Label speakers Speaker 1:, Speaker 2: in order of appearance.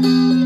Speaker 1: Música